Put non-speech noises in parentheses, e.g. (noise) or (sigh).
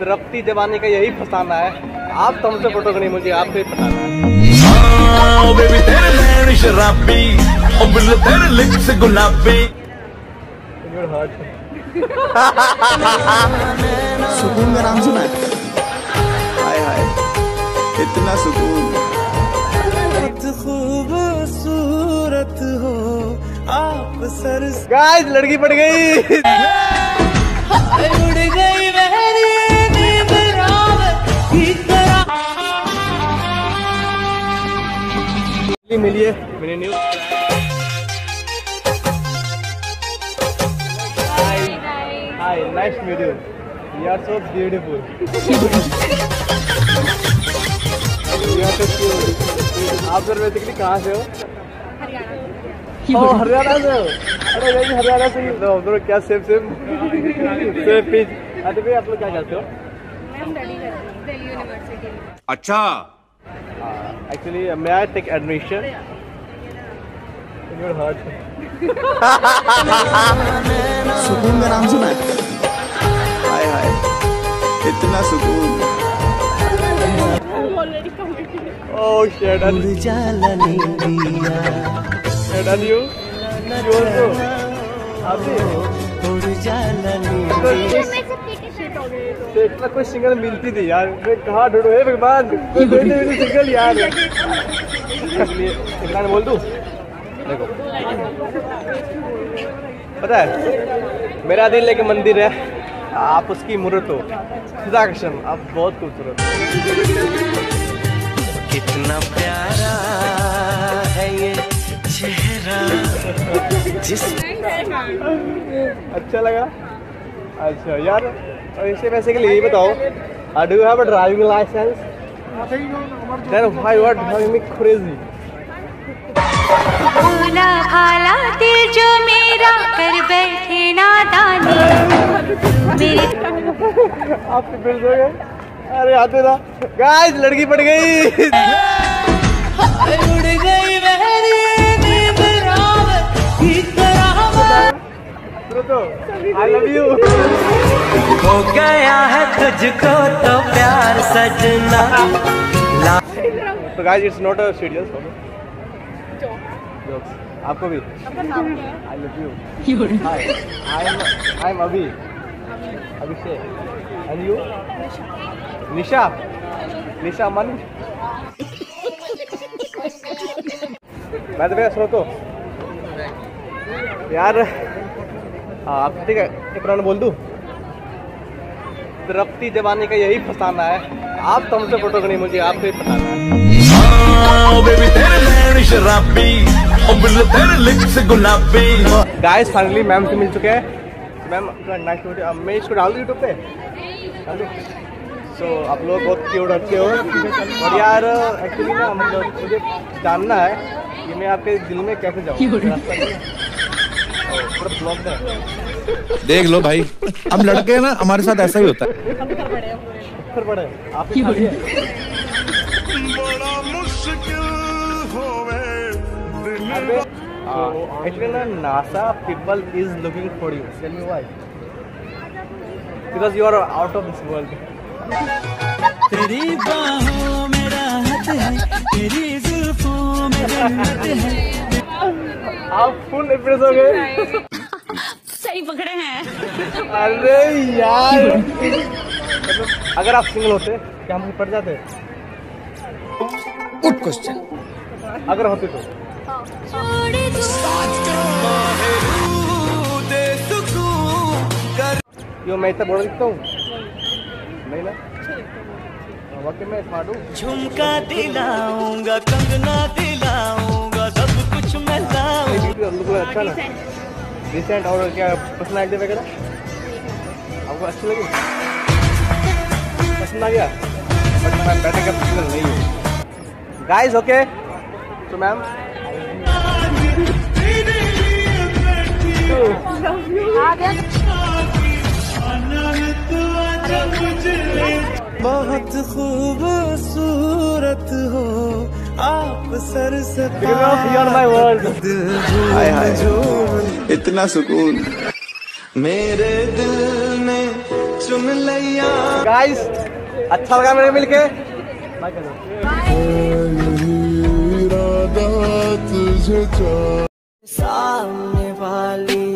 द्रप्ती जमाने का यही फसाना है। आप तो हमसे फ़ोटो नहीं मुझे आपसे ही फसाना है। हाँ बेबी तेरे नैन शराबी तेरे लिप्स गुलाबी। सुकून का नाम सुना है? हाय हाय। इतना सुकून। खूबसूरत हो आप सर गाइस लड़की पड़ गई। (laughs) Hi nice meet you you are so beautiful you are so cute आप सर बेसिकली कहाँ से हो? ओ हरियाणा से हो? अरे नहीं हरियाणा से तो हम दोनों क्या सेम सेम सेम पिच अरे भाई आप लोग क्या करते हो? दिल्ली यूनिवर्सिटी अच्छा। Actually may I take admission in your heart सुकून का नाम सुना है इतना सुकून। Oh तो इतना कोई सिंगल मिलती थी यार। कहाँ ढूंढूं? हे भगवान सिंगल यार। इसलिए बोल दूँ? देखो। पता है, मेरा दिल एक मंदिर है। आप उसकी मूर्त हो। सुधाकृष्ण आप बहुत खूबसूरत कितना प्यारा है ये चेहरा जिस अच्छा लगा? अच्छा यार ऐसे वैसे के लिए यही बताओ। Do have a driving licence then why you are driving me crazy भोला भाला दिल जो मेरा कर बैठे नादानी। मेरे आपके बिल हो गए। अरे आते ना गाइस लड़की पड़ गई। तो आई लव यू हो गया है तुझको तो प्यार सजना। तो guys it's not a serious आपको भी? I love you I am I am अभी अभिषेक एंड यू निशा निशा मन मैं तो भैया सुनो तो यार हाँ आप ठीक है? एक राउंड बोल दूँ? द्रप्ती जमाने का यही फसाना है। आप तो हमसे फ़ोटो नहीं मुझे आपसे ही फसाना है। गाइस फाइनली मैम से मिल चुके हैं। मैम नाइस टू मैं इसको डाल दूँ यूट्यूब पे? सो आप लोग बहुत क्यूट अच्छे हो। और यार एक्चुअली ना मतलब मुझे जानना है कि मैं आपके दिल में कैसे जाऊँ। है। देख लो भाई हम लड़के हैं ना हमारे साथ ऐसा ही होता है। फिर बड़े आप ही खाली एक्चुअली ना NASA people is looking for you tell me why because you are out of this world तेरी बाहों में राहत है तेरी जुल्फों में जन्नत है। आप फुल इम्प्रेस हो गए। सही पकड़े हैं। अरे यार। अगर आप सिंगल होते क्या हम पड़ जाते? गुड क्वेश्चन अगर होते तो। क्यों मैं इतना बड़ा दिखता हूँ। नहीं ना? वाकई में स्मार्ट हूँ झुमका दिलाऊँगा कंगना दिलाऊँगा सब कुछ मैं लाऊँगा अच्छा ना। डिसेंट और क्या पर्सनैलिटी वगैरह? आपको अच्छी लगी? पसंद आ गया? बट मैं बैठे का सिंगल नहीं हूँ। गाइस ओके तो मैम बहुत खूबसूरत हो आप सर से इतना सुकून। मेरे दिल ने चुन लिया। गाइस अच्छा लगा मेरे मिलके। तुझे सामने वाली